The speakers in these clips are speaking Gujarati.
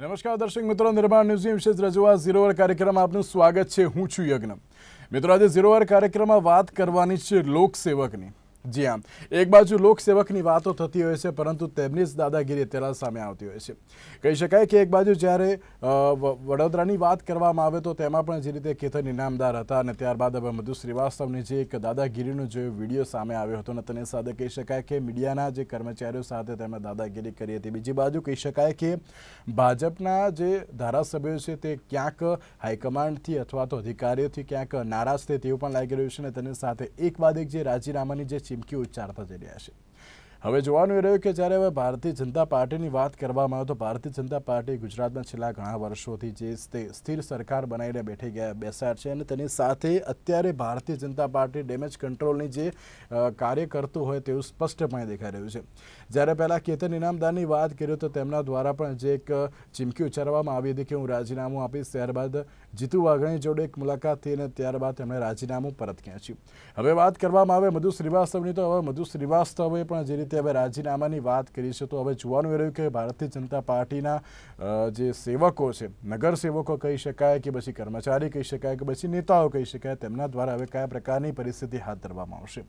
નમસ્કાર દર્શક મિત્રો, નિર્માણ ન્યૂઝની વિશેષ રજૂઆત ઝીરો અવર કાર્યક્રમ આપનું સ્વાગત છે. હું છું યજ્ઞ. મિત્રો, આજે ઝીરો અવર કાર્યક્રમમાં વાત કરવાની છે લોકસેવકની. જી હા. એક બાજુ લોકસેવકની વાતો થતી હોય છે, પરંતુ તેમની જ દાદાગીરી અત્યારે સામે આવતી હોય છે. કહી શકાય કે એક બાજુ જ્યારે વડોદરાની વાત કરવામાં આવે તો તેમાં પણ જે રીતે કેતન ઇનામદાર હતા અને ત્યારબાદ હવે મધુ શ્રીવાસ્તવની જે એક દાદાગીરીનો જે વીડિયો સામે આવ્યો હતો અને તેની સાથે કહી શકાય કે મીડિયાના જે કર્મચારીઓ સાથે તેમણે દાદાગીરી કરી હતી. બીજી બાજુ કહી શકાય કે ભાજપના જે ધારાસભ્યો છે તે ક્યાંક હાઈકમાન્ડથી અથવા તો અધિકારીઓથી, ક્યાંક નારાજ થાય તેવું પણ લાગી રહ્યું છે અને તેની સાથે એક બાદ એક જે રાજીનામાની જે ચીમકી ઉચ્ચારતા જઈ રહ્યા છે. હવે જોવાનું એ રહ્યું કે જ્યારે હવે ભારતીય જનતા પાર્ટીની વાત કરવામાં આવે તો ભારતીય જનતા પાર્ટી ગુજરાતમાં છેલ્લા ઘણા વર્ષોથી જે સ્થિ- સ્થિર સરકાર બનાવીને બેઠી ગયા બેસાડ છે અને તેની સાથે અત્યારે ભારતીય જનતા પાર્ટી ડેમેજ કંટ્રોલની જે કાર્ય કરતું હોય તેવું સ્પષ્ટપણે દેખાઈ રહ્યું છે. જ્યારે પહેલાં કેતન ઇનામદારની વાત કરીએ તો તેમના દ્વારા પણ જે એક ચીમકી ઉચ્ચારવામાં આવી હતી કે હું રાજીનામું આપીશ, ત્યારબાદ જીતુ વાઘાણી જોડે એક મુલાકાત થઈ અને ત્યારબાદ તેમણે રાજીનામું પરત ખેંચ્યું. હવે વાત કરવામાં આવે મધુ શ્રીવાસ્તવની, તો હવે મધુ શ્રીવાસ્તવે પણ જે રીતે હવે રાજીનામાની વાત કરી છે, તો હવે જોવાનું એ રહ્યું કે ભારતીય જનતા પાર્ટીના જે સેવકો છે નગર સેવકો કહી શકાય કે પછી કર્મચારી કહી શકાય કે પછી નેતાઓ કહી શકાય, તેમના દ્વારા હવે કયા પ્રકારની પરિસ્થિતિ હાથ ધરવામાં આવશે?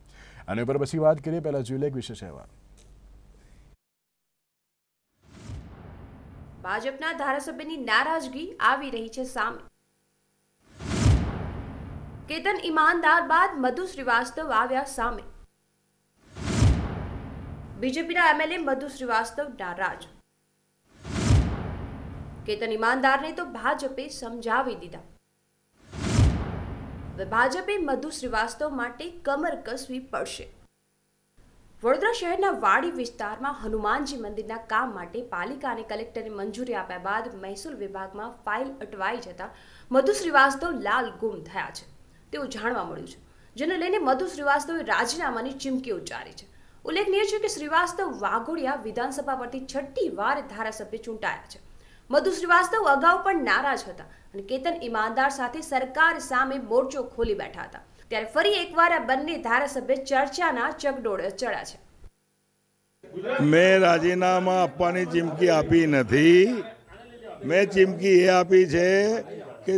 આની ઉપર પછી વાત કરીએ. પહેલા જોઈ લે એક વિશેષ અહેવાલ. ભાજપના ધારાસભ્યની નારાજગી આવી રહી છે સામે. કેતન ઈમાનદાર બાદ મધુ શ્રીવાસ્તવ આવ્યા સામે. બીજેપીના એમએલએ મધુ શ્રીવાસ્તવ નારાજ. કેતન ઈમાનદારને તો ભાજપે સમજાવી દીધા. ભાજપે મધુ શ્રીવાસ્તવ માટે કમર કસવી પડશે. વડોદરા શહેરના વાડી વિસ્તારમાં હનુમાનજી મંદિરના કામ માટે પાલિકા અને કલેક્ટરને મંજૂરી આપ્યા બાદ મહેસૂલ વિભાગમાં ફાઇલ અટવાઈ જતા મધુ શ્રીવાસ્તવ લાલ ગુમ થયા છે. તેવું જાણવા મળ્યું છે, જેને લઈને મધુ શ્રીવાસ્તવે રાજીનામાની ચીમકી ઉચ્ચારી છે. ઉલ્લેખનીય છે કે શ્રીવાસ્તવ વાઘોડિયા વિધાનસભા પરથી છઠ્ઠી વાર ધારાસભ્ય ચૂંટાયા છે. મધુ શ્રીવાસ્તવ અગાઉ પણ નારાજ હતા અને કેતન ઈમાનદાર સાથે સરકાર સામે મોરચો ખોલી બેઠા હતા. ત્યારે ફરી એકવાર આ બંને ધારાસભ્ય ચર્ચાના ચગડોળે ચડ્યા છે. મેં રાજીનામા આપવાની ચીમકી આપી નથી. મેં ચીમકી એ આપી છે કે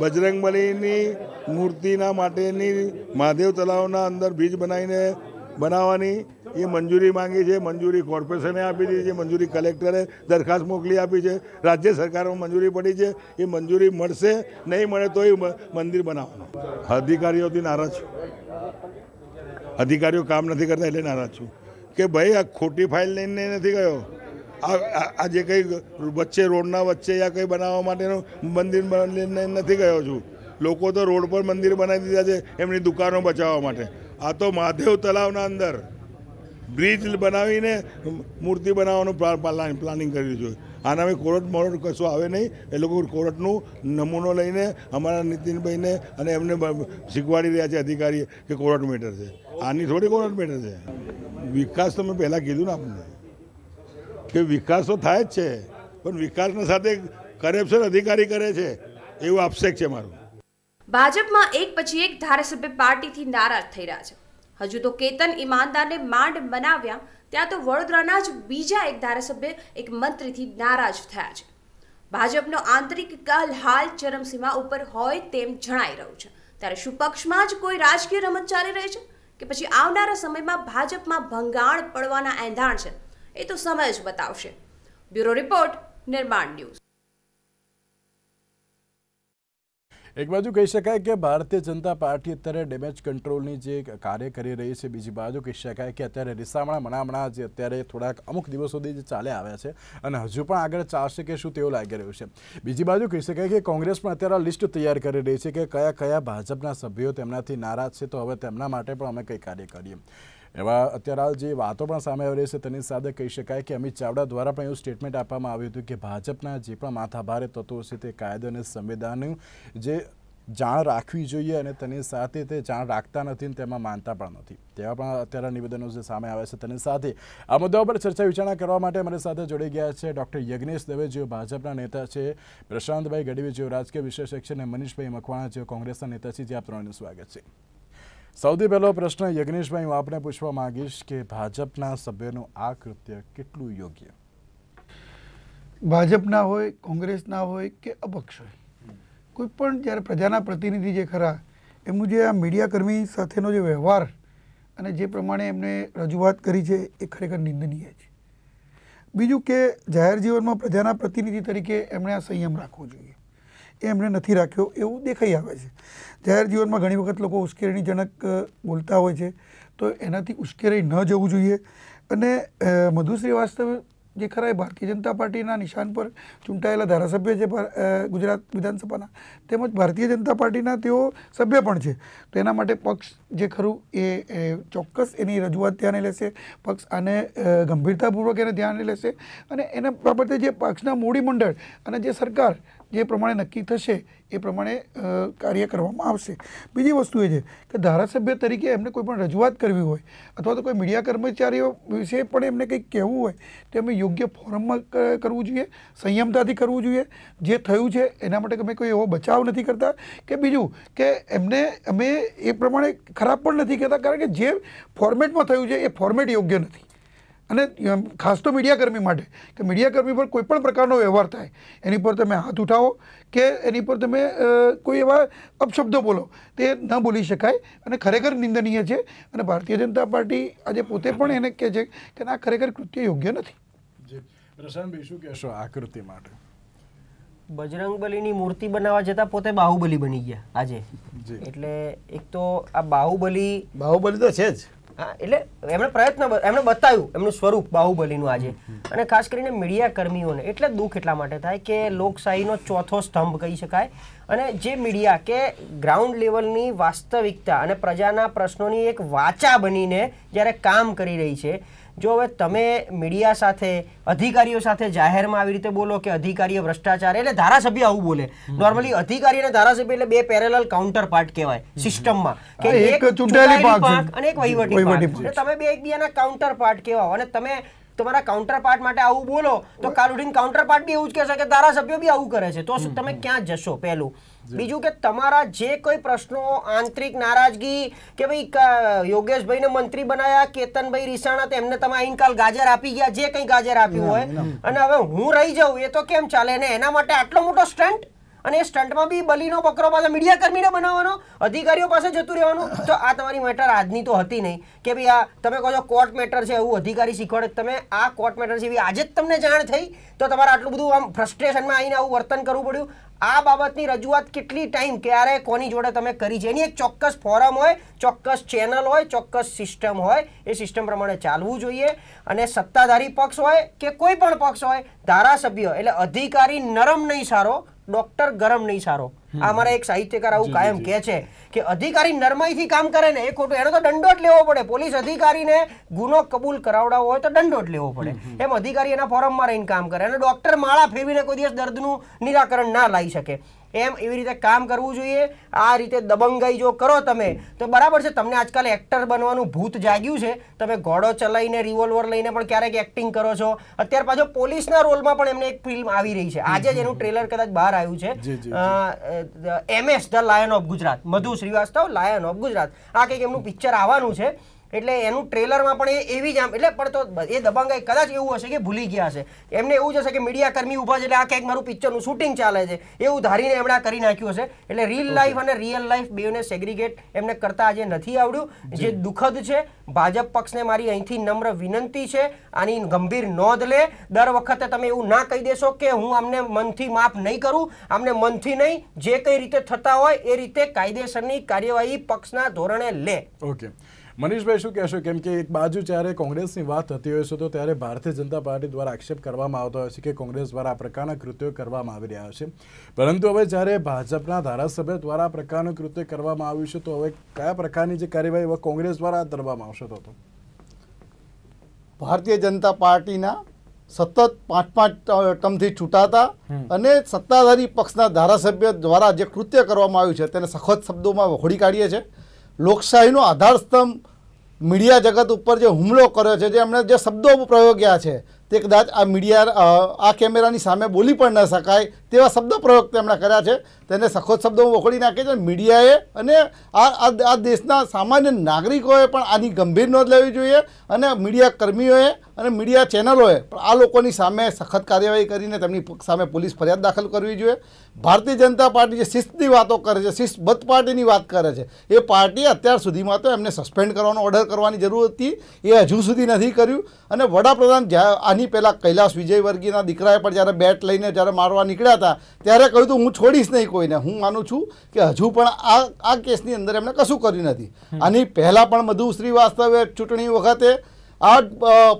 બજરંગબલીની મૂર્તિના માટેની મહાદેવ તળાવના અંદર બીજ બનાવીને બનાવવાની. એ મંજૂરી માંગી છે, મંજૂરી કોર્પોરેશને આપી દીધી છે, મંજૂરી કલેક્ટરે દરખાસ્ત મોકલી આપી છે, રાજ્ય સરકારમાં મંજૂરી પડી છે, એ મંજૂરી મળશે, નહીં મળે તોય મંદિર બનાવવાનું. અધિકારીઓથી નારાજ છું. અધિકારીઓ કામ નથી કરતા એટલે નારાજ છું. કે ભાઈ આ ખોટી ફાઇલ લઈને નથી ગયો? આ જે કંઈ વચ્ચે રોડના વચ્ચે યા કંઈ બનાવવા માટેનું મંદિર લઈને નથી ગયો છું. લોકો તો રોડ પર મંદિર બનાવી દીધા છે એમની દુકાનો બચાવવા માટે. આ તો મહાદેવ તળાવના અંદર. બ્રિજ બનાવીને મૂર્તિ બનાવવાનું પ્લા- પ્લા- પ્લાનિંગ કર્યું છે. આના અમે કોર્ટ મોરટ કશું આવે નહીં. એ લોકો કોર્ટનું નમૂનો લઈને અમારા નીતિનભાઈને અને એમને શીખવાડી રહ્યા છે અધિકારી કે કોર્ટ મેટર છે. આની થોડી કોરટ મેટર છે. વિકાસ તો મેં પહેલાં કીધું ને આપણને. કે વિકાસ તો થાય જ છે, પણ વિકાસના સાથે કરપ્શન અધિકારી કરે છે, એવું આક્ષેપ છે મારું. ભાજપમાં એક પછી એક ધારાસભ્ય પાર્ટીથી નારાજ થઈ રહ્યા છે. હજુ તો કેતન ઈમાનદારને માંડ બનાવ્યા, ત્યાં તો વડોદરાના જ બીજા એક ધારાસભ્ય એક મંત્રીથી નારાજ થયા છે. ભાજપનો આંતરિક કલ હાલ ચરમસીમા ઉપર હોય તેમ જણાઈ રહ્યું છે. ત્યારે શું પક્ષમાં જ કોઈ રાજકીય રમત ચાલી રહી છે? કે પછી આવનારા સમયમાં ભાજપમાં ભંગાણ પડવાના એંધાણ છે? એ તો સમય જ બતાવશે. Bureau report, Nirman news. એક બાજુ કહી શકાય કે ભારતીય જનતા પાર્ટી અત્યારે ડેમેજ કંટ્રોલની જે કાર્ય કરી રહી છે, બીજી બાજુ કહી શકાય કે અત્યારે રિસામણા મણામણા જે અત્યારે થોડાક અમુક દિવસ સુધી જે ચાલે આવ્યા છે અને હજુ પણ આગળ ચાલશે કે શું તેવું લાગી રહ્યું છે. બીજી બાજુ કહી શકાય કે કોંગ્રેસ પણ અત્યારે લિસ્ટ તૈયાર કરી રહી છે કે કયા કયા ભાજપના સભ્યો તેમનાથી નારાજ છે, તો હવે તેમના માટે પણ અમે કંઈ કાર્ય કરીએ. એવા અત્યારે જે વાતો પણ સામે આવી રહી છે, તેની સાથે કહી શકાય કે અમિત ચાવડા દ્વારા પણ એવું સ્ટેટમેન્ટ આપવામાં આવ્યું હતું કે ભાજપના જે પણ માથાભારે તત્વો છે, તે કાયદો અને સંવિધાનનું જે જાણ રાખવી જોઈએ અને તેની સાથે તે જાણ રાખતા નથી અને તેમાં માનતા પણ નથી. તેવા પણ અત્યારે નિવેદનો જે સામે આવ્યા છે, તેની સાથે આ મુદ્દા પર ચર્ચા વિચારણા કરવા માટે અમારી સાથે જોડી ગયા છે ડૉક્ટર યજ્ઞેશ દવે, જેઓ ભાજપના નેતા છે, પ્રશાંતભાઈ ગઢવી, જેઓ રાજકીય વિશેષક છે, અને મનીષભાઈ મકવાણા, જેઓ કોંગ્રેસના નેતા છે, જે આપ ત્રણનું સ્વાગત છે. સૌથી પહેલો પ્રશ્ન યજ્ઞેશભાઈ, હું આપને પૂછવા માંગીશ કે ભાજપના સભ્યોનું આ કૃત્ય કેટલું યોગ્ય? ભાજપના હોય, કોંગ્રેસના હોય કે અપક્ષ હોય. કોઈ પણ જ્યારે પ્રજાના પ્રતિનિધિ જે ખરા, એમનું જે આ મીડિયાકર્મી સાથેનો જે વ્યવહાર અને જે પ્રમાણે એમને રજૂઆત કરી છે, એ ખરેખર નિંદનીય છે. બીજું કે જાહેર જીવનમાં પ્રજાના પ્રતિનિધિ તરીકે એમણે આ સંયમ રાખવો જોઈએ. એ એમણે નથી રાખ્યો એવું દેખાઈ આવે છે. જાહેર જીવનમાં ઘણી વખત લોકો ઉશ્કેરણીજનક બોલતા હોય છે. તો એનાથી ઉશ્કેરાઈ ન જવું જોઈએ. અને મધુ શ્રીવાસ્તવ જે ખરા ભારતીય જનતા પાર્ટીના નિશાન પર ચૂંટાયેલા ધારાસભ્ય છે ગુજરાત વિધાનસભાના, તેમજ ભારતીય જનતા પાર્ટીના તેઓ સભ્ય પણ છે. તો એના માટે પક્ષ જે ખરું એ ચોક્કસ એની રજૂઆત ધ્યાને લેશે, પક્ષ આને ગંભીરતાપૂર્વક એને ધ્યાને લેશે. અને એના બાબતે જે પક્ષના મોડી મંડળ અને જે સરકાર જે પ્રમાણે નક્કી થશે, એ પ્રમાણે કાર્ય કરવામાં આવશે. બીજી વસ્તુ એ છે કે ધારાસભ્ય તરીકે એમને કોઈ પણ રજૂઆત કરવી હોય અથવા તો કોઈ મીડિયા કર્મચારીઓ વિશે પણ એમને કંઈક કહેવું હોય, તો એમને યોગ્ય ફોરમમાં કરવું જોઈએ, સંયમતાથી કરવું જોઈએ. જે થયું છે, એના માટે અમે કોઈ એવો બચાવ નથી કરતા કે બીજું કે એમને, અમે એ પ્રમાણે ખરાબ પણ નથી કહેતા, કારણ કે જે ફોર્મેટમાં થયું છે, એ ફોર્મેટ યોગ્ય નથી. અને ખાસ તો મીડિયાકર્મી માટે કે મીડિયાકર્મી પર કોઈ પણ પ્રકારનો વ્યવહાર થાય એની પર તમે હાથ ઉઠાવો કે એની પર તમે કોઈ એવા અપશબ્દો બોલો તે ન બોલી શકાય અને ખરેખર નિંદનીય છે. અને ભારતીય જનતા પાર્ટી આજે પોતે પણ એને કહે છે કે ના ખરેખર કૃત્ય યોગ્ય નથી. જી. પ્રશાંતભાઈ શું કહેશો આકૃતિ માટે? બજરંગબલીની મૂર્તિ બનાવવા જતાં પોતે બાહુબલી બની ગયા આજે. એટલે એક તો આ બાહુબલી બાહુબલી તો છે જ. હા, એટલે એમણે પ્રયત્ન એમણે બતાવ્યું એમનું સ્વરૂપ બાહુબલીનું આજે. અને ખાસ કરીને મીડિયા કર્મીઓને એટલે દુઃખ એટલા માટે થાય કે લોકશાહીનો ચોથો સ્તંભ કહી શકાય. અને જે મીડિયા કે ગ્રાઉન્ડ લેવલની વાસ્તવિકતા અને પ્રજાના પ્રશ્નોની એક વાચા બનીને જ્યારે કામ કરી રહી છે જો હવે તમે મીડિયા સાથે અધિકારીઓ સાથે જાહેરમાં આવી રીતે બોલો કે અધિકારીએ ભ્રષ્ટાચાર એટલે ધારાસભ્ય આવું બોલે. નોર્મલી અધિકારી અને ધારાસભ્ય એટલે બે પેરેલલ કાઉન્ટર પાર્ટ કહેવાય સિસ્ટમમાં કે એક ચૂંટાયેલી પાંખ અને એક વહીવટી. પાંખ. તમે બે એકબીજાના કાઉન્ટર પાર્ટ કહેવાઓ. અને તમે તમારા કાઉન્ટર પાર્ટ માટે આવું બોલો તો કાલ ઉઠીને કાઉન્ટર પાર્ટ બી એવું જ કહેશે કે ધારાસભ્ય બી આવું કરે છે. તો તમે ક્યાં જશો પહેલું? બીજું કે તમારા જે કોઈ પ્રશ્નો આંતરિક નારાજગી કે ભાઈ યોગેશભાઈ યોગેશભાઈને મંત્રી બનાયા કેતનભાઈ રીસાણા તેમને તમે અહીં કાલ ગાજર આપી ગયા જે કંઈ ગાજર આપ્યું હોય. અને હવે હું રહી જાઉં એ તો કેમ ચાલે? ને એના માટે આટલો મોટો સ્ટન્ટ? અને એ સ્ટન્ટમાં બી બલીનો બકરો પાછા મીડિયા કર્મીને બનાવવાનો, અધિકારીઓ પાસે જતું રહેવાનું. તો આ તમારી મેટર આજની તો હતી નહીં. કે ભાઈ આ તમે કહો છો કોર્ટ મેટર છે એવું અધિકારી શીખવાડે, તમે આ કોર્ટ મેટર છે એવી આજે જ તમને જાણ થઈ, તો તમારે આટલું બધું આમ ફ્રસ્ટ્રેશનમાં આવીને આવું વર્તન કરવું પડ્યું. આ બાબતની રજૂઆત કેટલી ટાઈમ ક્યારે, કોની જોડે તમે કરી છે? એની એક ચોક્કસ ફોરમ હોય, ચોક્કસ ચેનલ હોય, ચોક્કસ સિસ્ટમ હોય, એ સિસ્ટમ પ્રમાણે ચાલવું જોઈએ. અને સત્તાધારી પક્ષ હોય કે કોઈ પણ પક્ષ હોય, ધારાસભ્ય, એટલે અધિકારી નરમ નહીં સારો ડોક્ટર ગરમ નહીં સારો. આ મારા એક સાહિત્યકાર આવું કાયમ કહે છે કે અધિકારી નરમાઈથી કામ કરે ને એ ખોટું એનો તો દંડો જ લેવો પડે. પોલીસ અધિકારીને ગુનો કબૂલ કરાવડાવો હોય તો દંડો જ લેવો પડે. એમ અધિકારી એના ફોરમમાં રહીને કામ કરે અને ડોક્ટર માળા ફેરવીને કોઈ દિવસ દર્દનું નિરાકરણ ના લાવી શકે. એમ એવી રીતે કામ કરવું જોઈએ. આ રીતે દબંગાઈ જો કરો તમે તો બરાબર છે તમને આજકાલ એક્ટર બનવાનું ભૂત જાગ્યું છે. તમે ઘોડો ચલાવીને રિવોલ્વર લઈને પણ ક્યારેક એક્ટિંગ કરો છો. અત્યાર પાછો પોલીસના રોલમાં પણ એમને એક ફિલ્મ આવી રહી છે. આજે જ એનું ટ્રેલર કદાચ બહાર આવ્યું છે. MS the lion of Gujarat. Madhu Shrivastava lion of Gujarat. આ કંઈક એમનું પિક્ચર આવવાનું છે. એટલે એનું ટ્રેલરમાં પણ એ એવી જ આમ એટલે પણ તો એ દબંગાઈ કદાચ એવું હશે કે ભૂલી ગયા હશે. એમને એવું જ હશે કે મીડિયા કર્મી ઊભા છે એટલે આ કંઈક મારું પિક્ચરનું શૂટિંગ ચાલે છે. એવું ધારીને એમણે કરી નાખ્યું હશે. એટલે રીલ લાઈફ અને રિયલ લાઈફ બેને સેગ્રીગેટ એમને કરતા આજે નથી આવડ્યું. જે દુઃખદ છે ભાજપ પક્ષને મારી અહીંથી નમ્ર વિનંતી છે આની ગંભીર નોંધ લે. દર વખતે તમે એવું ના કહી દેશો કે હું અમને મનથી માફ નહીં કરું. અમને મનથી નહીં જે કઈ રીતે થતા હોય એ રીતે કાયદેસરની કાર્યવાહી પક્ષના ધોરણે લે. ઓકે મનીષભાઈ શું કહેશો? કેમ કે એક બાજુ જ્યારે કોંગ્રેસની વાત થતી હોય છે તો ત્યારે ભારતીય જનતા પાર્ટી દ્વારા આક્ષેપ કરવામાં આવતો હોય છે કે કોંગ્રેસ દ્વારા આ પ્રકારના કૃત્યો કરવામાં આવી રહ્યા છે. પરંતુ હવે જ્યારે ભાજપના ધારાસભ્ય દ્વારા આ પ્રકારનું કૃત્ય કરવામાં આવ્યું છે તો હવે કયા પ્રકારની જે કાર્યવાહી હવે કોંગ્રેસ દ્વારા હાથ ધરવામાં આવશે તો ભારતીય જનતા પાર્ટીના સતત પાંચ પાંચ ટર્મથી છૂટાતા અને સત્તાધારી પક્ષના ધારાસભ્ય દ્વારા જે કૃત્ય કરવામાં આવ્યું છે તેને સખત શબ્દોમાં વખોડી કાઢીએ છે. લોકશાહીનો આધારસ્તંભ મીડિયા જગત ઉપર જે હુમલો કર્યો છે, જે એમણે જે શબ્દો પ્રયોગ્યા છે તે કદાચ આ મીડિયા આ કેમેરાની સામે બોલી પણ ન શકાય તેવા શબ્દ પ્રયોગ તેમણે કર્યા છે. તેને સખત શબ્દો વખોડી નાખે છે મીડિયાએ અને આ આ દેશના સામાન્ય નાગરિકોએ પણ આની ગંભીર નોંધ લેવી જોઈએ અને મીડિયા કર્મીઓએ અને મીડિયા ચેનલોએ પણ આ લોકોની સામે સખત કાર્યવાહી કરીને તેમની સામે પોલીસ ફરિયાદ દાખલ કરવી જોઈએ. ભારતીય જનતા પાર્ટી જે શિસ્તની વાતો કરે છે, શિસ્તબદ્ધ પાર્ટીની વાત કરે છે, એ પાર્ટી અત્યાર સુધીમાં તો એમને સસ્પેન્ડ કરવાનો ઓર્ડર કરવાની જરૂર હતી. એ હજુ સુધી નથી કર્યું. અને વડાપ્રધાન જ્યાં આની પહેલાં કૈલાસ વિજયવર્ગીયના દીકરાએ પણ જ્યારે બેટ લઈને જ્યારે મારવા નીકળ્યા હતા ત્યારે કહ્યું હતું હું છોડીશ નહીં કોઈને. હું માનું છું કે હજુ પણ આ આ કેસની અંદર એમણે કશું કર્યું નથી. આની પહેલાં પણ મધુ શ્રીવાસ્તવે ચૂંટણી વખતે આ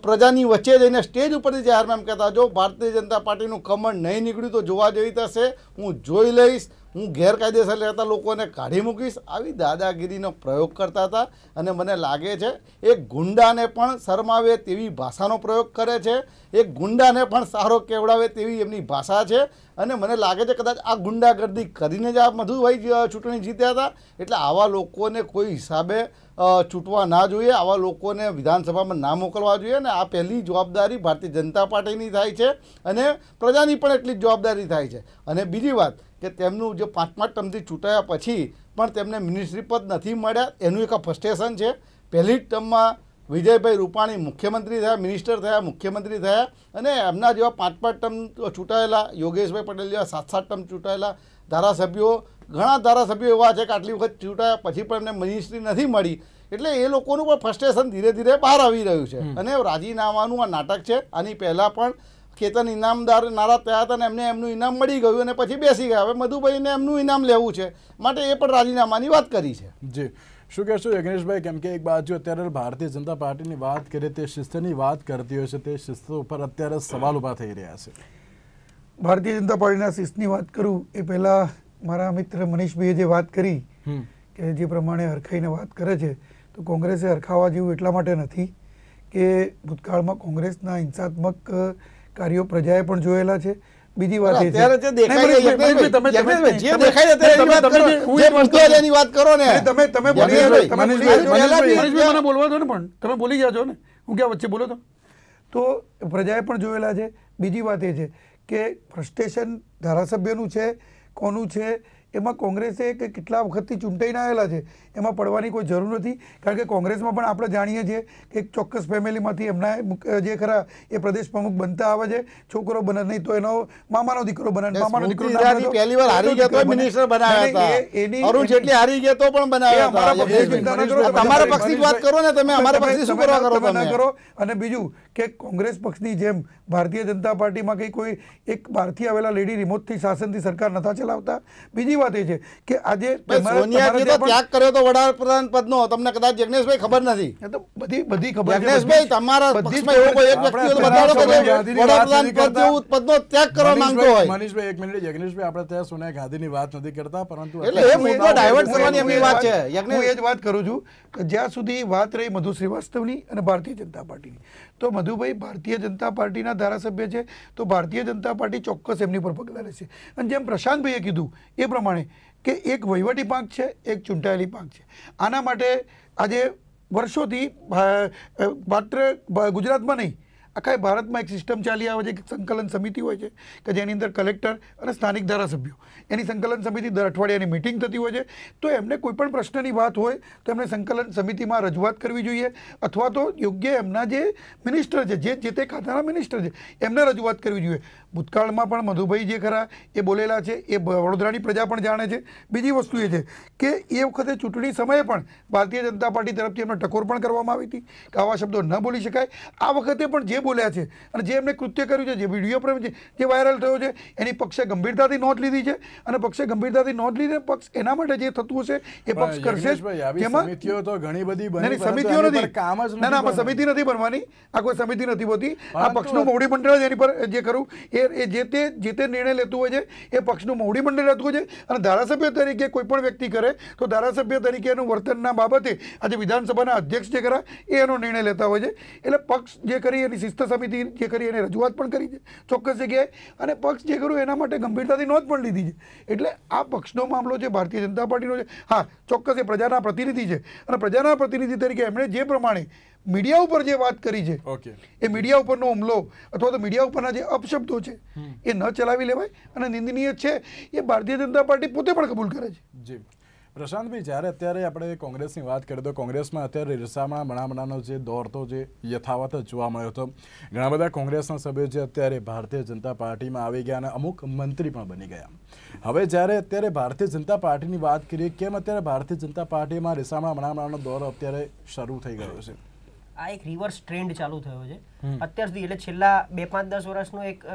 પ્રજાની વચ્ચે જઈને સ્ટેજ ઉપરથી જાહેરમાં એમ કહેતા જો ભારતીય જનતા પાર્ટીનું કમળ નહીં નીકળ્યું તો જોવા જેવી થશે હું જોઈ લઈશ, હું ગેરકાયદેસર રહેતા લોકોને કાઢી મૂકીશ. આવી દાદાગીરીનો પ્રયોગ કરતા હતા અને મને લાગે છે એક ગુંડાને પણ શરમાવે તેવી ભાષાનો પ્રયોગ કરે છે. એક ગુંડાને પણ સારો કેવડાવે તેવી એમની ભાષા છે. અને મને લાગે છે કદાચ આ ગુંડાગર્દી કરીને જ આ મધુભાઈ ચૂંટણી જીત્યા હતા. એટલે આવા લોકોને કોઈ હિસાબે અ, ચૂંટવા ના જોઈએ આવા લોકોને વિધાનસભામાં ના મોકલવા જોઈએ અને આ પહેલી જવાબદારી ભારતીય જનતા પાર્ટીની થાય છે અને પ્રજાની પણ એટલી જ જવાબદારી થાય છે. અને બીજી વાત કે તેમનું જે પાંચમા પાંચ ટર્મથી ચૂંટાયા પછી પણ તેમને મિનિસ્ટ્રી પદ નથી મળ્યા એનું એક ફ્રસ્ટ્રેશન છે. પહેલી ટર્મમાં વિજયભાઈ રૂપાણી મુખ્યમંત્રી થયા મિનિસ્ટર થયા મુખ્યમંત્રી થયા અને એમના જેવા પાંચ પાંચ ટર્મ ચૂંટાયેલા યોગેશભાઈ પટેલ જેવા સાત સાત ટર્મ ચૂંટાયેલા ધારાસભ્યો ઘણા ધારાસભ્યો એવા છે કે આટલી વખત ચૂંટાયા પછી પણ એમને મિનિસ્ટ્રી નથી મળી. એટલે એ લોકોનું પણ ફ્રસ્ટ્રેશન ધીરે ધીરે બહાર આવી રહ્યું છે. અને રાજીનામાનું આ નાટક છે. આની પહેલાં પણ કેતન ઇનામદાર નારાજ થયા હતા અને એમને એમનું ઇનામ મળી ગયું અને પછી બેસી ગયા. હવે મધુભાઈને એમનું ઇનામ લેવું છે. માટે એ પણ રાજીનામાની વાત કરી છે. જી. શું કહેશો યજ્ઞેશભાઈ? કેમ કે એક બાજુ અત્યારે ભારતીય જનતા પાર્ટીની વાત કરીએ તે શિસ્તની વાત કરતી હોય છે. તે શિસ્ત ઉપર અત્યારે સવાલ ઊભા થઈ રહ્યા છે. ભારતીય જનતા પાર્ટીના શિસ્તની વાત કરું એ પહેલાં મારા મિત્ર મનીષભાઈએ જે વાત કરી કે જે પ્રમાણે હરખાઈને વાત કરે છે તો કોંગ્રેસે હરખાવા જેવું એટલા માટે નથી કે ભૂતકાળમાં કોંગ્રેસના હિંસાત્મક કાર્યો પ્રજાએ પણ જોયેલા છે. બીજી વાત એ છે તો? પ્રજાએ પણ જોયેલા છે. બીજી વાત એ છે કે ફ્રસ્ટ્રેશન ધારાસભ્યનું છે કોનું છે એમાં કોંગ્રેસે કે કેટલા વખતથી ચૂંટાઈને આવેલા છે એમાં પડવાની કોઈ જરૂર નથી. કારણ કે કોંગ્રેસમાં પણ આપણે જાણીએ છીએ કે એક ચોક્કસ ફેમિલીમાંથી એમના જે ખરા એ પ્રદેશ પ્રમુખ બનતા આવે છે. છોકરો બને નહીં તો એનો મામાનો દીકરો બને મામાનો દીકરો પહેલી વાર હારી ગયા તો મિનિસ્ટર બનાવ્યા હતા. અરુણ જેટલી હારી ગયા તો પણ બનાવ્યા હતા. પક્ષની તમારા વાત કરો ને તમે. અમારા પક્ષની શું કરવા કરો તમે કરો. અને બીજું કે કોંગ્રેસ પક્ષની જેમ ભારતીય જનતા પાર્ટીમાં કંઈ કોઈ એક બહારથી આવેલા લેડી રિમોટથી શાસનથી સરકાર નતા ચલાવતા. બીજી વાત એ છે કે આજે તો ત્યાગ કર્યો તો વડાપ્રધાન પદનો. તમને કદાચ યજ્ઞેશભાઈ ખબર નથી. તો બધી બધી ખબર છે, યજ્ઞેશભાઈ બધી જ- તમારા પક્ષમાં એવો કોઈ એક વ્યક્તિ હોય તો અત્યારે બતાવો કે સોનિયા જે ગાંધીની વાત વડાપ્રધાન પદ જેવું પદનો ત્યાગ કરવા માંગતો હોય. મનીષભાઈ એક મિનિટ યજ્ઞેશભાઈ આપણે ત્યાં સોનિયા ગાંધીની વાત નથી કરતા પરંતુ એટલે એ મુદ્દો મુદ્દાઓ કરવાની એમની વાત છે. હું એ જ વાત કરું છું કે જ્યાં સુધી વાત રહી મધુ શ્રીવાસ્તવની અને ભારતીય જનતા પાર્ટીની. તો મધુભાઈ ભારતીય જનતા પાર્ટીના ધારાસભ્ય છે તો ભારતીય જનતા પાર્ટી ચોક્કસ એમની પર પગલાં લેશે. અને જેમ પ્રશાંતભાઈએ કીધું એ પ્રમાણે કે એક વહીવટી પાંખ છે, એક ચૂંટાયેલી પાંખ છે. આના માટે આજે વર્ષોથી માત્ર ગુજરાતમાં નહીં આખા ભારતમાં એક સિસ્ટમ ચાલી આવે છે કે સંકલન સમિતિ હોય છે, કે જેની અંદર કલેક્ટર અને સ્થાનિક ધારાસભ્યો. એની સંકલન સમિતિ દર અઠવાડિયાની મિટિંગ થતી હોય છે. તો એમને કોઈપણ પ્રશ્નની વાત હોય, તો એમને સંકલન સમિતિમાં રજૂઆત કરવી જોઈએ. અથવા તો યોગ્ય એમના જે મિનિસ્ટર છે, જે જે તે ખાતાના મિનિસ્ટર છે, એમને રજૂઆત કરવી જોઈએ. ભૂતકાળમાં પણ મધુભાઈ જે ખરા, એ બોલેલા છે, એ વડોદરાની પ્રજા પણ જાણે છે. બીજી વસ્તુ એ છે કે એ વખતે ચૂંટણી સમયે પણ ભારતીય જનતા પાર્ટી તરફથી એમને ટકોર પણ કરવામાં આવી હતી, કે આવા શબ્દો ન બોલી શકાય. આ વખતે પણ જે બોલ્યા છે અને જે એમને કૃત્ય કર્યું છે જે વીડિયો છે જે વાયરલ થયો છે એની પક્ષે ગંભીરતાથી નોંધ લીધી છે અને પક્ષે ગંભીરતાથી નોંધ લીધી પક્ષ એના માટે જે થતું હશે એ પક્ષ કરશે. જેમાં સમિતિઓ તો ઘણી બધી બની, સમિતિઓ નથી. કામ જ ના ના સમિતિ નથી બનવાની. આ કોઈ સમિતિ નથી હોતી. આ પક્ષનું મોવડી મંડળ જ એની પર જે કરું એ જે તે જે તે નિર્ણય લેતું હોય છે એ પક્ષનું મોવડી મંડળ લેતું હોય છે અને ધારાસભ્ય તરીકે કોઈ પણ વ્યક્તિ કરે તો ધારાસભ્ય તરીકે એનું વર્તનના બાબતે આજે વિધાનસભાના અધ્યક્ષ જે કરા એ એનો નિર્ણય લેતા હોય છે. એટલે પક્ષ જે કરી એની શિસ્ત સમિતિ જે કરી એને રજૂઆત પણ કરી છે ચોક્કસ જગ્યાએ. અને પક્ષ જે કર્યું એના માટે ગંભીરતાથી નોંધ પણ લીધી છે. એટલે આ પક્ષનો મામલો છે ભારતીય જનતા પાર્ટીનો છે. હા ચોક્કસ એ પ્રજાના પ્રતિનિધિ છે. અને પ્રજાના પ્રતિનિધિ તરીકે એમણે જે પ્રમાણે મીડિયા ઉપર જે વાત કરી છે એ મીડિયા ઉપરનો હુમલો અથવા તો મીડિયા ઉપરના જે અપશબ્દો છે એ ન ચલાવી લેવાય. અને નિંદનીય છે એ ભારતીય જનતા પાર્ટી પોતે પણ કબૂલ કરે છે. જી. પ્રશાંતભાઈ જ્યારે અત્યારે આપણે કોંગ્રેસની વાત કરીએ તો કોંગ્રેસમાં અત્યારે રિસામણા મણામણાનો જે દોર તો જે યથાવત જ જોવા મળ્યો હતો. ઘણા બધા કોંગ્રેસના સભ્યો જે અત્યારે ભારતીય જનતા પાર્ટીમાં આવી ગયા અને અમુક મંત્રી પણ બની ગયા. હવે જ્યારે અત્યારે ભારતીય જનતા પાર્ટીની વાત કરીએ કેમ અત્યારે ભારતીય જનતા પાર્ટીમાં રિસામણા મણામણાનો દોર અત્યારે શરૂ થઈ ગયો છે? આ એક રિવર્સ ટ્રેન્ડ ચાલુ થયો છે. અત્યાર સુધી એટલે છેલ્લા બે પાંચ દસ વર્ષનો એક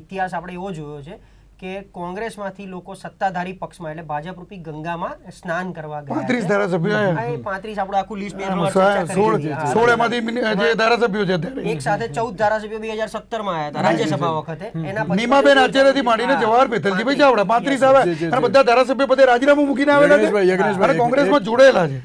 ઇતિહાસ આપણે એવો જોયો છે કે કોંગ્રેસમાંથી લોકો સત્તાધારી પક્ષમાં એટલે ભાજપ રૂપી ગંગામાં સ્નાન કરવા ગયા પાંત્રીસ ધારાસભ્યો આવ્યા. હા, એ પાંત્રીસ આપણું આખું લિસ્ટ બે આમાં ત્રણ વાર ચર્ચા કરી સોળ દીધી. હા. સોળ એમાંથી જે ધારાસભ્યો છે એક સાથે ચૌદ ધારાસભ્યો બે હજાર સત્તરમાં આવ્યા હતા રાજ્યસભા વખતે. એના નીમાબેન આચાર્યથી માંડીને જવાહર બેથલજીભાઈ ચાવડા પાંત્રીસ આવે જી, જી, અને બધા ધારાસભ્યો બધે રાજીનામું મૂકીને આવેલા છે? અને કોંગ્રેસમાં જોડાયેલા છે.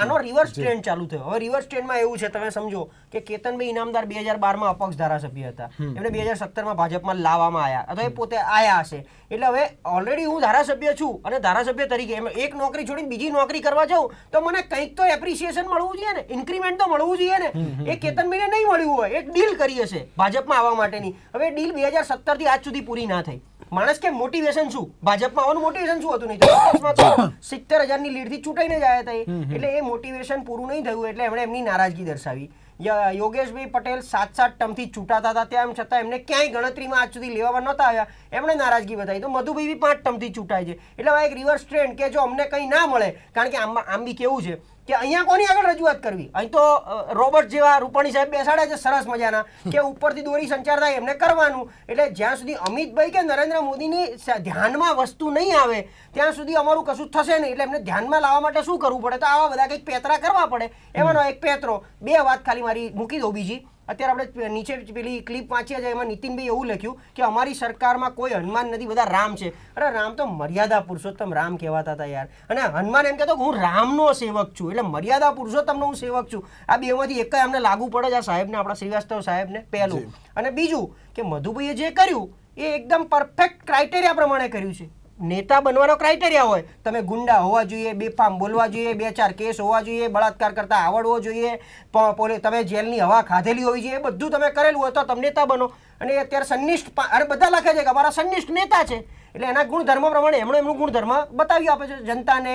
આનો રિવર્સ ટ્રેન્ડ ચાલુ થયો. હવે રિવર્સ ટ્રેન્ડમાં એવું છે તમે સમજો કે કેતનભાઈ ઇનામદાર બે હજાર બારમાં અપક્ષ ધારાસભ્ય હતા. એમને બે હજાર સત્તરમાં ભાજપમાં લાવવામાં આવ્યા અથવા પોતે આયા હશે. એટલે હવે ઓલરેડી હું ધારાસભ્ય છું અને ધારાસભ્ય તરીકે એમ એક નોકરી છોડીને બીજી નોકરી કરવા જાઉં તો મને કંઈક તો એપ્રિસિએશન મળવું જોઈએ ને. ઇન્ક્રીમેન્ટ તો મળવું જોઈએ ને. એ કેતનભાઈને નહીં મળ્યું હોય એક ડીલ કરી હશે ભાજપમાં આવવા માટેની. હવે ડીલ બે હજાર સત્તરથી આજ સુધી પૂરી ના થઈ. માણસ કે મોટિવેશન શું? ભાજપમાં આવવાનું મોટિવેશન શું હતું નહીં? સિત્તેર હજારની લીડથી ચૂંટાઈને જ આવ્યા હતા એટલે એ મોટિવેશન પૂરું નહીં થયું એટલે એમણે એમની નારાજગી દર્શાવી. યોગેશભાઈ પટેલ સાત સાત ટર્મથી ચૂંટાતા હતા. તેમ છતાં એમને ક્યાંય ગણતરીમાં આજ સુધી લેવામાં નહોતા આવ્યા. એમણે નારાજગી બતાવી. તો મધુભાઈ બી પાંચ ટર્મથી ચૂંટાય છે. એટલે હવે એક રિવર્સ ટ્રેન્ડ કે જો અમને કંઈ ના મળે, કારણ કે આમ આમ બી કેવું છે? કે અહીંયા કોની આગળ રજૂઆત કરવી? અહીં તો રોબર્ટ જેવા રૂપાણી સાહેબ બેસાડે છે સરસ મજાના કે ઉપરથી દોરી સંચાર થાય એમને કરવાનું. એટલે જ્યાં સુધી અમિતભાઈ કે નરેન્દ્ર મોદીની ધ્યાનમાં વસ્તુ નહીં આવે, ત્યાં સુધી અમારું કશું થશે નહીં. એટલે એમને ધ્યાનમાં લાવવા માટે શું કરવું પડે? તો આવા બધા કંઈક પેતરા કરવા પડે. એમાંનો એક પેતરો, બે વાત ખાલી મારી મૂકી દો બીજી. અત્યારે આપણે નીચે પેલી ક્લિપ વાંચીએ છીએ એમાં નીતિનભાઈ એવું લખ્યું કે અમારી સરકારમાં કોઈ હનુમાન નથી બધા રામ છે. અરે રામ તો મર્યાદા પુરુષોત્તમ રામ કહેવાતા હતા યાર. અને હનુમાન એમ કહેતો હું રામનો સેવક છું એટલે મર્યાદા પુરુષોત્તમનો હું સેવક છું. આ બેમાંથી એક અમને લાગુ પડે છે આ સાહેબને આપણા શ્રીવાસ્તવ સાહેબને પહેલું. અને બીજું કે મધુભાઈએ જે કર્યું એ એકદમ પરફેક્ટ ક્રાઇટેરિયા પ્રમાણે કર્યું છે. નેતા બનવાનો ક્રાઇટેરિયા હોય. તમે ગુંડા હોવા જોઈએ, બેફામ બોલવા જોઈએ, બે ચાર કેસ હોવા જોઈએ, બળાત્કાર કરતા આવડવો જોઈએ પોલીસ તમે જેલની હવા ખાધેલી હોવી જોઈએ બધું તમે કરેલું હોય તો તમે નેતા બનો. અને અત્યારે સંનિષ્ઠ અરે બધા લખે છે કે અમારા સંનિષ્ઠ નેતા છે. એટલે એના ગુણધર્મ પ્રમાણે એમણે એમનું ગુણધર્મ બતાવી આપે છે જનતાને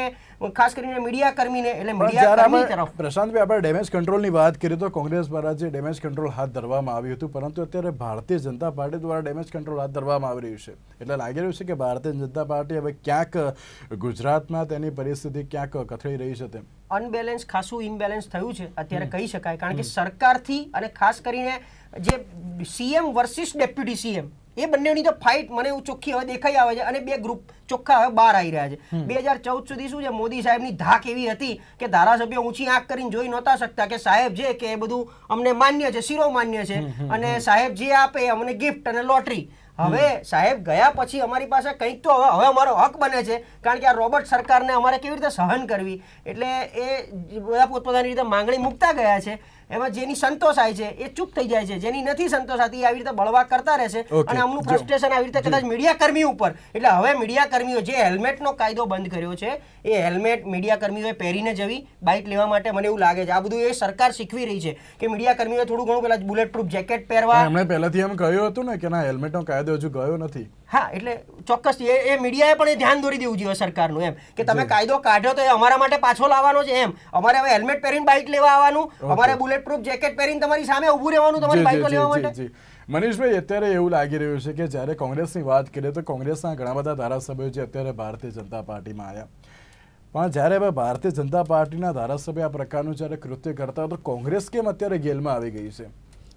ખાસ કરીને મીડિયા કર્મીને એટલે મીડિયા તરફ. પ્રશાંતભાઈ આપણે ડેમેજ કંટ્રોલની વાત કરીએ તો કોંગ્રેસ દ્વારા જે ડેમેજ કંટ્રોલ હાથ ધરવામાં આવ્યું હતું પરંતુ અત્યારે ભારતીય જનતા પાર્ટી દ્વારા ડેમેજ કંટ્રોલ હાથ ધરવામાં આવી રહ્યું છે. એટલે લાગી રહ્યું છે કે ભારતીય જનતા પાર્ટી હવે ક્યાંક ગુજરાતમાં તેની પરિસ્થિતિ ક્યાંક કથળી રહી છે તેમ. અનબેલેન્સ ખાસું ઇમ્બેલેન્સ થયું છે અત્યારે કહી શકાય. કારણ કે સરકારથી અને ખાસ કરીને જે સીએમ વર્સિસ ડેપ્યુટી સીએમ એ બંનેની તો ફાઇટ મને એવું ચોખ્ખી હવે દેખાઈ આવે છે અને બે ગ્રુપ ચોખ્ખા હવે બહાર આવી રહ્યા છે. બે હજાર ચૌદ સુધી શું છે? મોદી સાહેબની ધાક એવી હતી કે ધારાસભ્યો ઊંચી આંખ કરીને જોઈ નહોતા શકતા કે સાહેબ છે કે એ બધું અમને માન્ય છે શિરો માન્ય છે. અને સાહેબ જે આપે અમને ગિફ્ટ અને લોટરી હવે સાહેબ ગયા પછી અમારી પાસે કંઈક તો હવે હવે અમારો હક બને છે. કારણ કે આ રોબર્ટ સરકારને અમારે કેવી રીતે સહન કરવી? એટલે એ બધા પોતપોતાની રીતે માંગણી મૂકતા ગયા છે. એમાં જેની સંતોષાય છે એ ચૂપ થઈ જાય છે. જેની નથી સંતોષ આવતી આવી રીતે બળવા કરતા રહેશે અને આમનું જો. ફ્રસ્ટ્રેશન આવી રીતે કદાચ મીડિયા કર્મી ઉપર. એટલે હવે મીડિયા કર્મીઓ જે હેલ્મેટનો કાયદો બંધ કર્યો છે એ હેલ્મેટ મીડિયા કર્મીઓએ પહેરીને જવી બાઇક લેવા માટે મને એવું લાગે છે. આ બધું એ સરકાર શીખવી રહી છે કે મીડિયા કર્મીઓએ થોડું ઘણું પેલા બુલેટ પ્રૂફ જેકેટ પહેરવા. એમણે પહેલાથી એમ કહ્યું હતું ને કે ના હેલ્મેટનો કાયદો હજુ ગયો નથી. હા એટલે ચોક્કસ એ એ મીડિયાએ પણ એ ધ્યાન દોરી દેવું જોઈએ સરકારનું એમ. કે તમે કાયદો કાઢ્યો તો એ અમારા માટે પાછો લાવવાનો છે એમ. અમારે હવે હેલ્મેટ પહેરીને બાઇક લેવા આવવાનું. અમારે બુલેટ પ્રૂફ જેકેટ પહેરીને તમારી સામે ઊભું રહેવાનું તમારી જી, બાઇકો લેવા માટે. મનીષભાઈ અત્યારે એવું લાગી રહ્યું છે કે જ્યારે કોંગ્રેસની વાત કરીએ તો કોંગ્રેસના ઘણા બધા ધારાસભ્યો છે અત્યારે ભારતીય જનતા પાર્ટીમાં આવ્યા. પણ જ્યારે હવે ભારતીય જનતા પાર્ટીના ધારાસભ્ય આ પ્રકારનું જ્યારે કૃત્ય કરતા હોય તો કોંગ્રેસ કેમ અત્યારે ગેલમાં આવી ગઈ છે?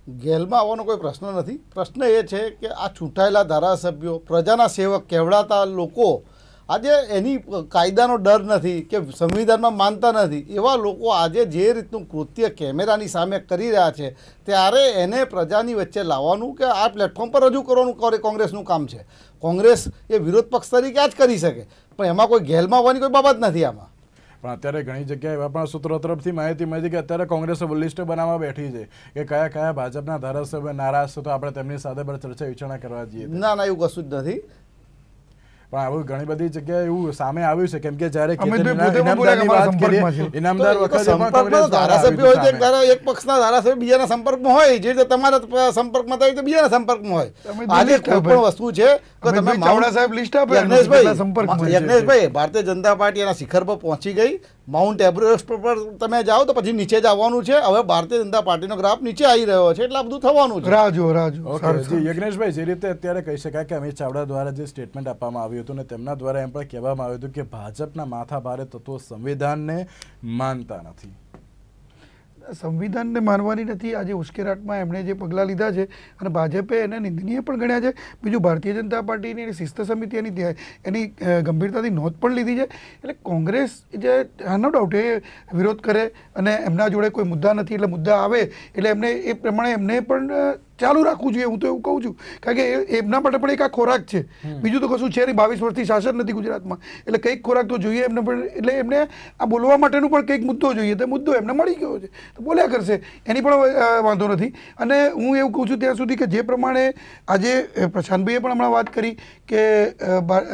ગેલમાં આવવાનો કોઈ પ્રશ્ન નથી. પ્રશ્ન એ છે કે આ ચૂંટાયેલા ધારાસભ્યો, પ્રજાના સેવક કહેવડાતા લોકો આજે એની કાયદાનો ડર નથી કે સંવિધાનમાં માનતા નથી. એવા લોકો આજે જે રીતનું કૃત્ય કેમેરાની સામે કરી રહ્યા છે, ત્યારે એને પ્રજાની વચ્ચે લાવવાનું કે આ પ્લેટફોર્મ પર રજૂ કરવાનું કરે કોંગ્રેસનું કામ છે. કોંગ્રેસ એ વિરોધ પક્ષ તરીકે આ જ કરી શકે. પણ એમાં કોઈ ગેલમાં આવવાની કોઈ બાબત નથી આમાં. પણ અત્યારે ઘણી જગ્યાએ એવા પણ સૂત્રો તરફથી માહિતી મળી કે અત્યારે કોંગ્રેસ લિસ્ટ બનાવવા બેઠી છે કે કયા કયા ભાજપના ધારાસભ્ય નારાજ છે તો આપણે તેમની સાથે પણ ચર્ચા વિચારણા કરવા જઈએ. ના ના, એવું કશું જ નથી. પણ આવું ઘણી બધી જગ્યાએ એવું સામે આવ્યું છે કેમ કે જ્યારે. ઇનામદાર વખતે ધારાસભ્ય હોય તો એક એક પક્ષના ધારાસભ્ય બીજાના સંપર્કમાં હોય. જે રીતે તમારા સંપર્કમાં થાય તો બીજાના સંપર્કમાં હોય. આજે કોઈ પણ વસ્તુ છે કે તમે માવડા સાહેબ લિસ્ટ આપો યજ્ઞેશભાઈ. યજ્ઞેશભાઈ ભારતીય જનતા પાર્ટી એના શિખર પર પહોંચી ગઈ. માઉન્ટ એવરેસ્ટ પર તમે જાઓ તો પછી નીચે જ આવવાનું છે. હવે ભારતીય જનતા પાર્ટીનો ગ્રાફ નીચે આવી રહ્યો છે એટલે આ બધું થવાનું છે. રાહ જો રાહ જો. યજ્ઞેશભાઈ જે રીતે અત્યારે કહી શકાય કે અમિત ચાવડા દ્વારા જે સ્ટેટમેન્ટ આપવામાં આવ્યું હતું ને તેમના દ્વારા એમ પણ કહેવામાં આવ્યું હતું કે ભાજપના માથા ભારે તત્વો સંવિધાનને માનતા નથી. સંવિધાનને માનવાની નથી. આજે ઉશ્કેરાટમાં એમણે જે પગલાં લીધા છે અને ભાજપે એને નિંદનીય પણ ગણ્યા છે. બીજું ભારતીય જનતા પાર્ટીની એની શિસ્ત સમિતિ એની એની ગંભીરતાથી નોંધ પણ લીધી છે. એટલે કોંગ્રેસ જે નો ડાઉટ એ વિરોધ કરે અને એમના જોડે કોઈ મુદ્દા નથી. એટલે મુદ્દા આવે એટલે એમને, એ પ્રમાણે એમને પણ ચાલુ રાખવું જોઈએ હું તો એવું કહું છું. કારણ કે એ- એમના માટે પણ એક આ ખોરાક છે. બીજું તો કશું છે નહીં. બાવીસ વર્ષથી શાસન નથી ગુજરાતમાં. એટલે કંઈક ખોરાક તો જોઈએ એમને પણ. એટલે એમને આ બોલવા માટેનું પણ કંઈક મુદ્દો જોઈએ. તો મુદ્દો એમને મળી ગયો છે. તો બોલ્યા કરશે. એની પણ વાંધો નથી. અને હું એવું કહું છું ત્યાં સુધી કે જે પ્રમાણે આજે પ્રશાંતભાઈએ પણ હમણાં વાત કરી કે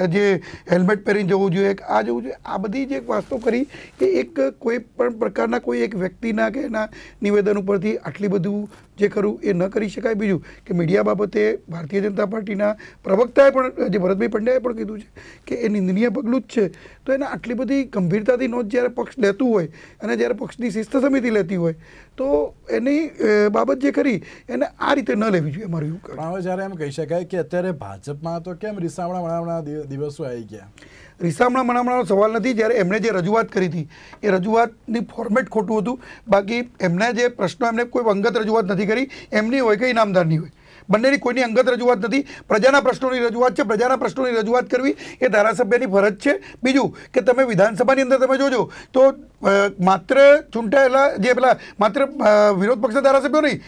જે હેલ્મેટ પહેરીને જવું જોઈએ આ જવું જોઈએ આ બધી જે એક વાતો કરી કે એક કોઈ પણ પ્રકારના કોઈ એક વ્યક્તિના કે એના નિવેદન ઉપરથી આટલી બધું જે ખરું એ ન કરી શકાય. બીજું કે મીડિયા બાબતે ભારતીય જનતા પાર્ટીના પ્રવક્તાએ પણ, જે ભરતભાઈ પંડ્યાએ પણ કીધું છે કે એ નિંદનીય પગલું જ છે. તો એને આટલી બધી ગંભીરતાથી નોંધ જ્યારે પક્ષ લેતું હોય અને જ્યારે પક્ષની શિસ્ત સમિતિ લેતી હોય તો એની બાબત જે કરી એને આ રીતે ન લેવી જોઈએ મારું એવું પણ હવે જ્યારે એમ કહી શકાય કે અત્યારે ભાજપમાં તો કેમ રીસામણા મણામણા દિવસો આવી ગયા? રીસામણા મણામણાનો સવાલ નથી જ્યારે એમણે જે રજૂઆત કરી હતી એ રજૂઆતની ફોર્મેટ ખોટું હતું. બાકી એમના જે પ્રશ્નો એમને કોઈ અંગત રજૂઆત નથી કરી એમની હોય કે ઇનામદારની હોય. બંનેની કોઈની અંગત રજૂઆત નથી. પ્રજાના પ્રશ્નોની રજૂઆત છે. પ્રજાના પ્રશ્નોની રજૂઆત કરવી એ ધારાસભ્યની ફરજ છે. બીજું કે તમે વિધાનસભાની અંદર તમે જોજો તો માત્ર ચૂંટાયેલા જે પેલા માત્ર વિરોધ પક્ષના ધારાસભ્યો નહીં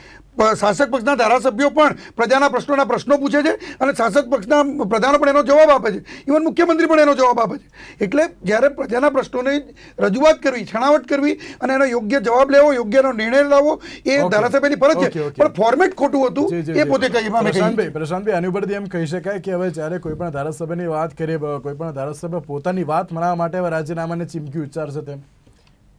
શાસક પક્ષના ધારાસભ્યો પણ પ્રજાના પ્રશ્નોના પ્રશ્નો પૂછે છે અને શાસક પક્ષના પ્રધાનો પણ એનો જવાબ આપે છે. ઇવન મુખ્યમંત્રી પણ એનો જવાબ આપે છે. એટલે જ્યારે પ્રજાના પ્રશ્નોની રજૂઆત કરવી છણાવટ કરવી અને એનો યોગ્ય જવાબ લેવો યોગ્યનો નિર્ણય લાવવો એ ધારાસભ્યની ફરજ છે. પણ ફોર્મેટ ખોટું હતું એ પોતે કહી પ્રશાંતભાઈ પ્રશાંતભાઈ આની ઉપરથી એમ કહી શકાય કે હવે જ્યારે કોઈ પણ ધારાસભ્યની વાત કરીએ કોઈ પણ ધારાસભ્ય પોતાની વાત મળવા માટે હવે રાજીનામાને ચીમકી ઉચ્ચારશે તેમ.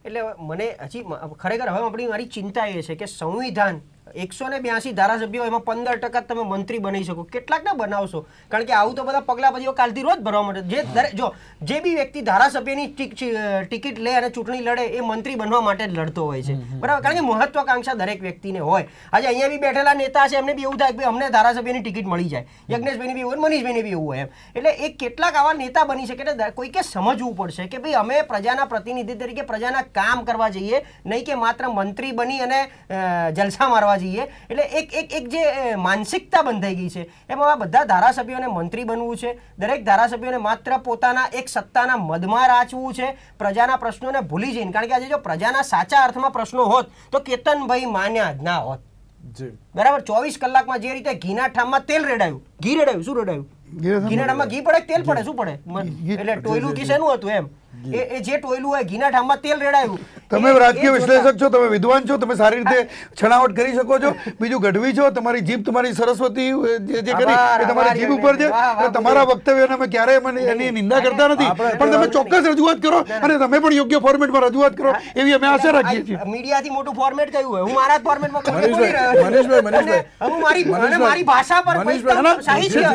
એટલે મને હજી ખરેખર હવે આપણી મારી ચિંતા એ છે કે સંવિધાન એકસો ને બ્યાસી ધારાસભ્યો એમાં પંદર ટકા તમે મંત્રી બની શકો. કેટલાકને બનાવશો. કારણ કે આવું તો બધા પગલા પછી કાલથી રોજ ભરવા માટે જે દરે- જો જે બી વ્યક્તિ ધારાસભ્યની ટિકિટ લે અને ચૂંટણી લડે એ મંત્રી બનવા માટે જ લડતો હોય છે. બરાબર? કારણ કે મહત્વાકાંક્ષા દરેક વ્યક્તિને હોય. આજે અહીંયા બી બેઠેલા નેતા છે એમને બી એવું થાય કે અમને ધારાસભ્યની ટિકિટ મળી જાય. યજ્ઞેશભાઈને બી એવું હોય, મનીષભાઈને બી એવું હોય એમ. એટલે એ કેટલાક આવા નેતા બની શકે એટલે કોઈકે સમજવું પડશે કે ભાઈ અમે પ્રજાના પ્રતિનિધિ તરીકે પ્રજાના કામ કરવા જઈએ. નહીં કે માત્ર મંત્રી બની અને જલસા મારવા જઈએ. એટલે એક એક એક જે માનસિકતા બંધાઈ ગઈ છે એમાં આ બધા ધારાસભ્યોને મંત્રી બનવું છે. દરેક ધારાસભ્યોને માત્ર પોતાના એક સત્તાના મદમાં રાચવું છે. પ્રજાના પ્રશ્નોને ભૂલી જઈને. કારણ કે આજે જો પ્રજાના સાચા અર્થમાં પ્રશ્નો હોત તો કેતનભાઈ માન્યા જ ના હોત. બરાબર? ચોવીસ કલાકમાં જે રીતે ઘીના ઠામમાં તેલ રેડાયું. ઘી રેડાયું. શું રેડાયું? ઘીના ઠામમાં ઘી પડે તેલ પડે? શું પડે? એટલે ટોયલું કી શેનું હતું એમ? એ જે ટોયલું હોય ઘીના ઠામમાં તેલ રેડાયું તમે રાજકીય વિશ્લેષક છો તમે વિદ્વાન છો તમે સારી રીતે છણાવટ કરી શકો છો બીજું ગઢવી છો તમારી જીભ તમારી સરસ્વતી જે જે કરી એ તમારી જીભ ઉપર છે તમારા વક્તવ્યને અમે ક્યારેય મને એની નિંદા કરતા નથી પણ તમે ચોક્કસ રજૂઆત કરો અને તમે પણ યોગ્ય ફોર્મેટમાં રજૂઆત કરો એવી અમે આશા રાખીએ છીએ. મીડિયાથી મોટું ફોર્મેટ કયું હોય? હું મારા જ ફોર્મેટમાં મનીષભાઈ. મનીષભાઈ. હું મારી અને મારી ભાષા પર સાહિત્ય.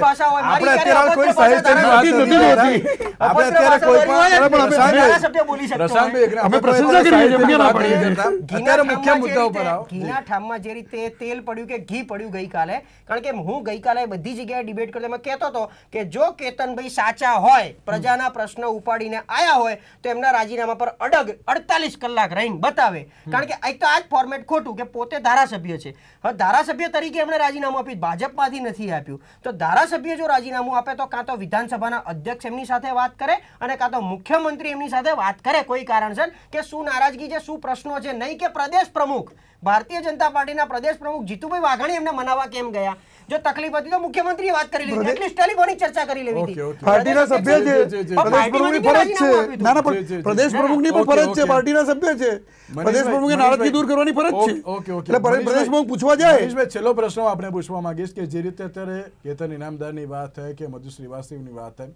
ભાષા હોય. મારી અત્યારે કોઈ સાહિત્યની વાત નથી. આપણે અત્યારે કોઈ ભાષા હોય જ પણ નહીં. પ્રશાંતભાઈ, ધારાસભ્ય બોલી શકતો હોય. પ્રશાંતભાઈ, અમે પ્રશંસા કરીએ છીએ, સાહિત્યની એમને ના વાત પાડીએ નથી છીએ. કરતા. ઘીના અત્યારે મુખ્ય મુદ્દા ઉપર આવો ઘીના ઠામમાં જે રીતે તેલ પડ્યું કે ઘી પડ્યું ગઈકાલે કારણ કે હું ગઈકાલે બધી જગ્યાએ ડિબેટ કરતો એમાં કહેતો હતો કે જો કેતનભાઈ સાચા હોય પ્રજાના પ્રશ્નો ઉપાડીને આયા હોય તો એમના રાજીનામા પર અડગ અડતાલીસ કલાક રહીને બતાવે કારણ કે એક તો આ જ ફોર્મેટ ખોટું કે પોતે ધારાસભ્ય છે હવે ધારાસભ્ય તરીકે એમણે રાજીનામું આપ્યું ભાજપમાંથી નથી આપ્યું તો ધારાસભ્ય જો રાજીનામું આપે તો કાં તો વિધાનસભાના અધ્યક્ષ એમની સાથે વાત કરે અને કાં તો મુખ્યમંત્રી એમની સાથે વાત કરે કોઈ કારણસર કે શું નારાજગી છે શું પ્રશ્નો છે નહીં કે પ્રદેશ પ્રમુખ. ભારતીય જનતા પાર્ટીના પ્રદેશ પ્રમુખ જીતુભાઈ વાઘાણી એમને મનાવવા કેમ ગયા? જો તકલીફ હતી તો મુખ્યમંત્રીએ વાત કરી લીધી એટલીસ્ટ ટેલિફોનિક ચર્ચા કરી લેવી હતી. પાર્ટીના સભ્ય છે. પ્રદેશ પ્રમુખની ફરજ છે. ના ના. પણ પ્રદેશ પ્રમુખની પણ ફરજ છે પાર્ટીના સભ્ય છે. પ્રદેશ પ્રમુખે નારાજગી દૂર કરવાની ફરજ છે. Okay, okay, okay. એટલે પ્રદેશ પ્રમુખ પૂછવા જાય. મહેશભાઈ છેલ્લો પ્રશ્ન આપણે પૂછવા માંગીશ કે જે રીતે અત્યારે કેતન ઇનામદારની વાત થાય કે મધુ શ્રીવાસ્તવની વાત થાય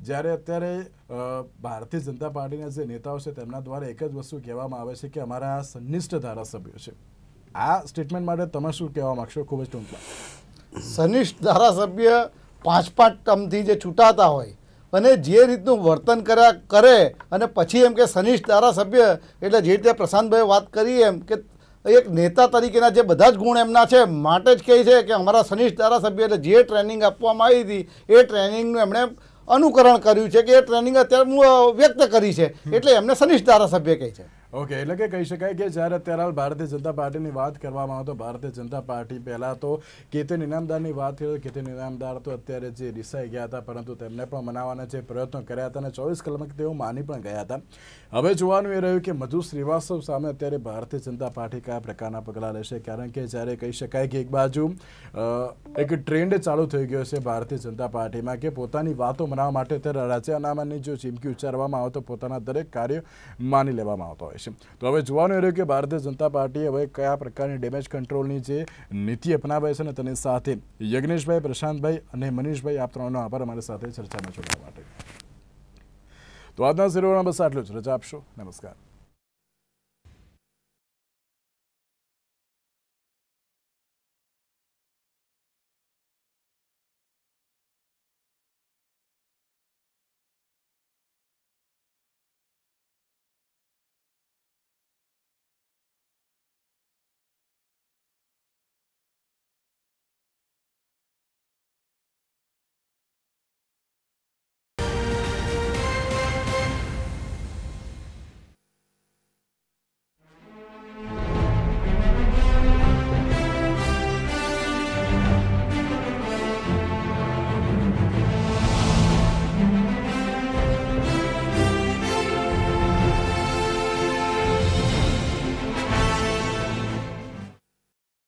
જ્યારે અત્યારે ભારતીય જનતા પાર્ટીના જે નેતાઓ છે તેમના દ્વારા એક જ વસ્તુ કહેવામાં આવે છે કે અમારા સનિષ્ઠ ધારાસભ્યો છે. આ સ્ટેટમેન્ટ માટે તમે શું કહેવા માંગશો? ખૂબ જ ટૂંકમાં. સનિષ્ઠ ધારાસભ્ય પાંચ પાંચ ટર્મથી જે છૂટાતા હોય અને જે રીતનું વર્તન કર્યા કરે અને પછી એમ કે સનિષ્ઠ ધારાસભ્ય, એટલે જે રીતે પ્રશાંતભાઈ વાત કરી એમ કે એક નેતા તરીકેના જે બધા જ ગુણ એમના છે, માટે જ કહે છે કે અમારા સનિષ્ઠ ધારાસભ્ય, એટલે જે ટ્રેનિંગ આપવામાં આવી હતી, એ ટ્રેનિંગનું એમણે અનુકરણ કર્યું છે કે એ ટ્રેનિંગ અત્યારે વ્યક્ત કરી છે. એટલે એમને સનિષ્ઠ ધારાસભ્ય કહે છે. ઓકે એટલે કે કહી શકાય કે જ્યારે અત્યારે હાલ ભારતીય જનતા પાર્ટીની વાત કરવામાં આવે તો ભારતીય જનતા પાર્ટી પહેલાં તો કેતન ઇનામદારની વાત કરી કેતન ઇનામદાર તો અત્યારે જે રિસાઈ ગયા હતા, પરંતુ તેમને પણ મનાવવાના જે પ્રયત્નો કર્યા હતા અને ચોવીસ કલાક તેઓ માની પણ ગયા હતા. હવે જોવાનું એ રહ્યું કે મધુ શ્રીવાસ્તવ સામે અત્યારે ભારતીય જનતા પાર્ટી કયા પ્રકારના પગલાં લેશે? કારણ કે જ્યારે કહી શકાય કે એક બાજુ એક ટ્રેન્ડ ચાલુ થઈ ગયો છે ભારતીય જનતા પાર્ટીમાં કે પોતાની વાતો મનાવવા માટે અત્યારે રાજ્ય અનામાની જો ચીમકી ઉચ્ચારવામાં આવે તો પોતાના દરેક કાર્ય માની લેવામાં આવતો હોય છે. તો હવે જોવાનું રહ્યું કે ભારતીય જનતા પાર્ટી હવે કયા પ્રકારની ડેમેજ કંટ્રોલની જે નીતિ અપનાવે છે અને તેની સાથે યજ્ઞેશભાઈ, પ્રશાંતભાઈ અને મનીષભાઈ, આપ ત્રણનો આભાર અમારી સાથે ચર્ચામાં જોડવા માટે. તો આજના ઝીરોના બસ આટલું જ. રજા આપશો. નમસ્કાર.